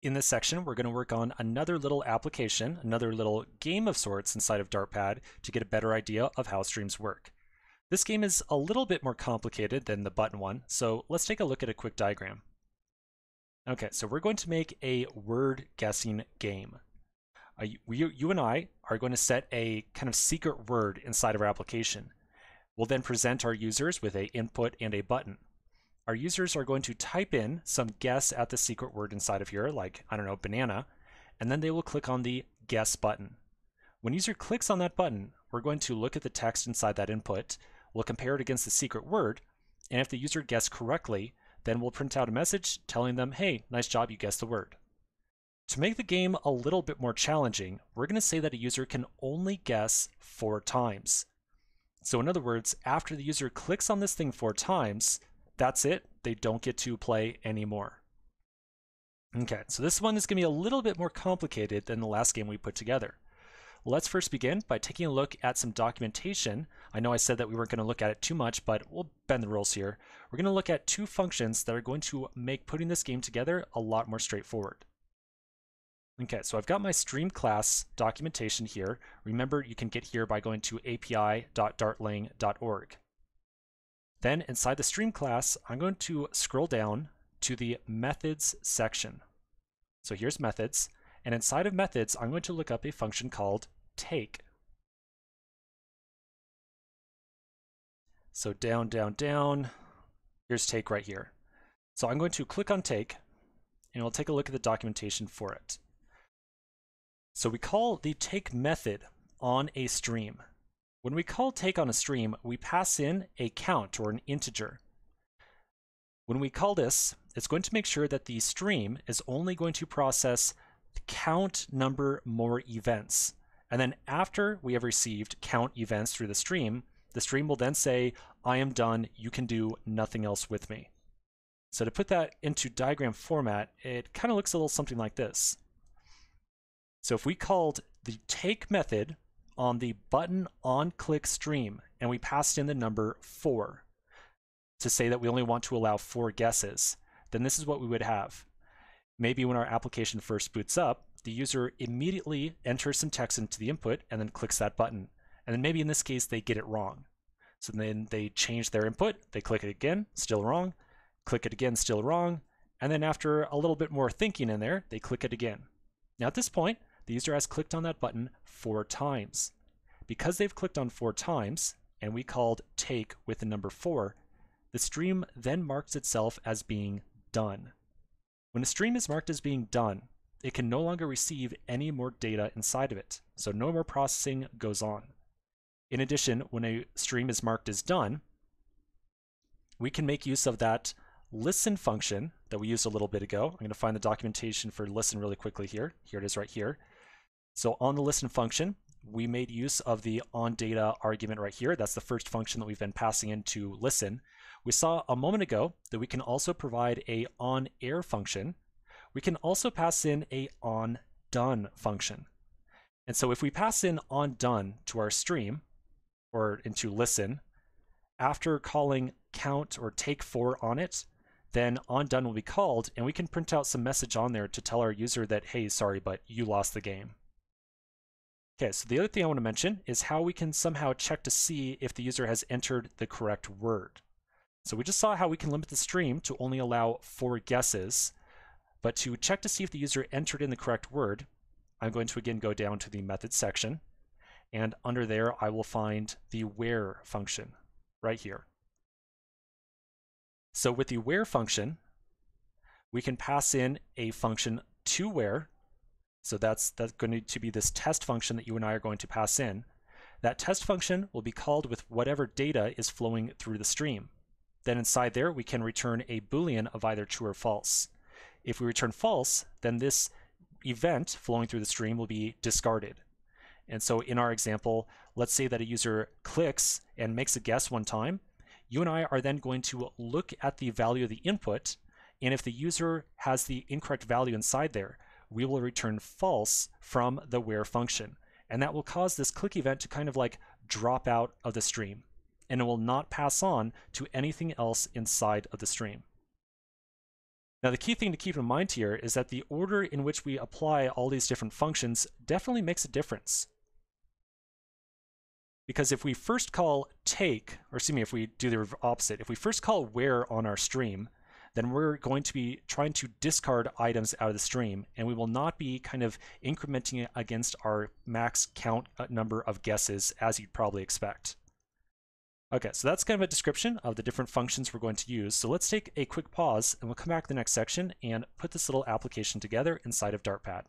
In this section, we're going to work on another little application, another little game of sorts inside of Dartpad to get a better idea of how streams work. This game is a little bit more complicated than the button one, so let's take a look at a quick diagram. Okay, so we're going to make a word guessing game. Uh, you, you and I are going to set a kind of secret word inside of our application. We'll then present our users with a input and a button our users are going to type in some guess at the secret word inside of here, like, I don't know, banana, and then they will click on the guess button. When user clicks on that button, we're going to look at the text inside that input, we'll compare it against the secret word, and if the user guessed correctly, then we'll print out a message telling them, hey, nice job, you guessed the word. To make the game a little bit more challenging, we're going to say that a user can only guess four times. So in other words, after the user clicks on this thing four times, that's it. They don't get to play anymore. Okay, so this one is going to be a little bit more complicated than the last game we put together. Let's first begin by taking a look at some documentation. I know I said that we weren't going to look at it too much, but we'll bend the rules here. We're going to look at two functions that are going to make putting this game together a lot more straightforward. Okay, so I've got my stream class documentation here. Remember, you can get here by going to api.dartlang.org. Then inside the stream class, I'm going to scroll down to the methods section. So here's methods, and inside of methods, I'm going to look up a function called take. So down, down, down, here's take right here. So I'm going to click on take, and we'll take a look at the documentation for it. So we call the take method on a stream. When we call take on a stream, we pass in a count or an integer. When we call this, it's going to make sure that the stream is only going to process count number more events. And then after we have received count events through the stream, the stream will then say, I am done, you can do nothing else with me. So to put that into diagram format, it kind of looks a little something like this. So if we called the take method on the button on click stream and we passed in the number 4 to say that we only want to allow four guesses, then this is what we would have. Maybe when our application first boots up, the user immediately enters some text into the input and then clicks that button. And then maybe in this case, they get it wrong. So then they change their input, they click it again, still wrong, click it again, still wrong, and then after a little bit more thinking in there, they click it again. Now at this point, the user has clicked on that button four times. Because they've clicked on four times, and we called take with the number four, the stream then marks itself as being done. When a stream is marked as being done, it can no longer receive any more data inside of it, so no more processing goes on. In addition, when a stream is marked as done, we can make use of that listen function that we used a little bit ago. I'm going to find the documentation for listen really quickly here. Here it is right here. So on the listen function, we made use of the onData argument right here. That's the first function that we've been passing into listen. We saw a moment ago that we can also provide a on onError function. We can also pass in a onDone function. And so if we pass in onDone to our stream, or into listen, after calling count or take four on it, then onDone will be called, and we can print out some message on there to tell our user that, hey, sorry, but you lost the game. Okay, so the other thing I want to mention is how we can somehow check to see if the user has entered the correct word. So we just saw how we can limit the stream to only allow four guesses, but to check to see if the user entered in the correct word, I'm going to again go down to the method section, and under there I will find the where function right here. So with the where function, we can pass in a function to where so that's, that's going to be this test function that you and I are going to pass in. That test function will be called with whatever data is flowing through the stream. Then inside there, we can return a Boolean of either true or false. If we return false, then this event flowing through the stream will be discarded. And so in our example, let's say that a user clicks and makes a guess one time. You and I are then going to look at the value of the input, and if the user has the incorrect value inside there, we will return false from the where function. And that will cause this click event to kind of like drop out of the stream. And it will not pass on to anything else inside of the stream. Now the key thing to keep in mind here is that the order in which we apply all these different functions definitely makes a difference. Because if we first call take, or excuse me, if we do the opposite, if we first call where on our stream, then we're going to be trying to discard items out of the stream, and we will not be kind of incrementing it against our max count uh, number of guesses as you'd probably expect. Okay, so that's kind of a description of the different functions we're going to use. So let's take a quick pause and we'll come back to the next section and put this little application together inside of Dartpad.